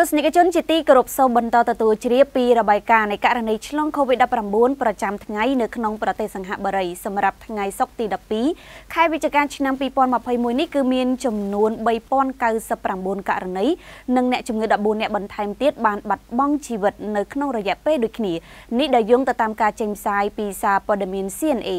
ទស្សនិកជនជាទីគោរពសូមបន្តទទួលជ្រាបពីរបាយការណ៍នៃករណីឆ្លង COVID-19 ប្រចាំថ្ងៃនៅក្នុងប្រទេសសង្ហបុរីសម្រាប់ថ្ងៃសុក្រទី12ខែវិច្ឆិកាឆ្នាំ2021នេះគឺមានចំនួន3099ករណីនិងអ្នកជំងឺ14អ្នកបន្ថែមទៀតបានបាត់បង់ជីវិតនៅក្នុងរយៈពេលដូចគ្នានេះដែលយោងទៅតាមការចេញផ្សាយពីសារព័ត៌មាន CNA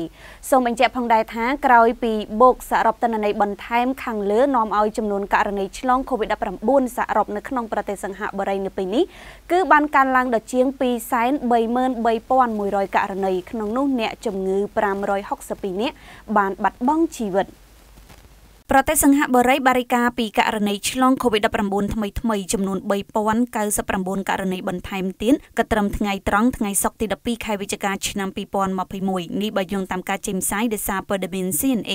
សូមបញ្ជាក់ផងដែរថាក្រោយពីបូកសរុបទិន្នន័យបន្ថែមខាងលើនាំឲ្យចំនួនករណីឆ្លង COVID-19 សរុបនៅក្នុងប្រទេសសង្ហបុរីនៅពេលនេះគឺបានកើនឡើងដល់ជាង233,100ករណីក្នុងនោះអ្នកជំងឺ562នាក់បានបាត់បង់ជីវិត។ ប្រទេសសង្ហបុរីបារិកាពីករណីឆ្លង COVID-19 ថ្មីថ្មីចំនួន3099ករណីបន្ថែមទៀតក៏ត្រឹមថ្ងៃត្រង់ថ្ងៃសុក្រទី12ខែវិច្ឆិកាឆ្នាំ2021នេះបើយោងតាមការចេញផ្សាយដោយសារព័ត៌មាន CNA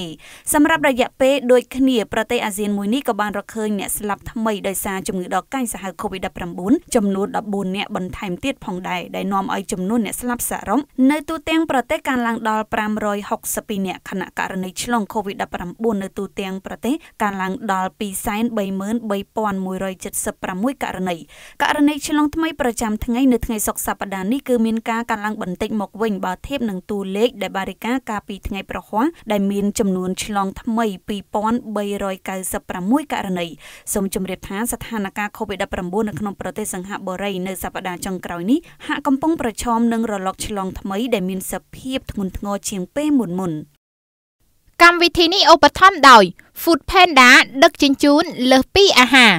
សម្រាប់រយៈពេលដូចគ្នាប្រទេសអាស៊ានមួយនេះក៏បានរកឃើញអ្នកស្លាប់ថ្មីដោយសារជំងឺដកកាយសាហាវ COVID-19 ចំនួន14អ្នកបន្ថែមទៀតផងដែរដែលនាំឲ្យចំនួនអ្នកស្លាប់សរុបនៅទូទាំងប្រទេសកើនឡើងដល់562អ្នកខណៈករណីឆ្លង COVID-19 នៅទូទាំងប្រទេសកើនឡើងដល់233,176ករណីករណីឆ្លងថ្មីប្រចាំថ្ងៃនៅថ្ងៃសុក្រសប្តាហ៍នេះគឺមានការកើនឡើងបន្តិចមកវិញបើធៀបនឹងតួលេខដែលបារិកាកាលពីថ្ងៃប្រហ័សដែលមានចំនួនឆ្លងថ្មី2396ករណីសូមជម្រាបថាស្ថានភាព COVID-19 នៅក្នុងប្រទេសសង្ហបុរីនៅសប្តាហ៍ចុងក្រោយនេះហាក់កំពុងប្រឈមនឹងរលកឆ្លងថ្មីដែលមានសភាពធ្ងន់ធ្ងរជាងពេលមុនមុន កម្មវិធីនេះឧបត្ថម្ភដោយ Food Panda ដឹកជញ្ជូនលើសពីអាហារ